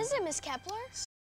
is it, Miss Kepler?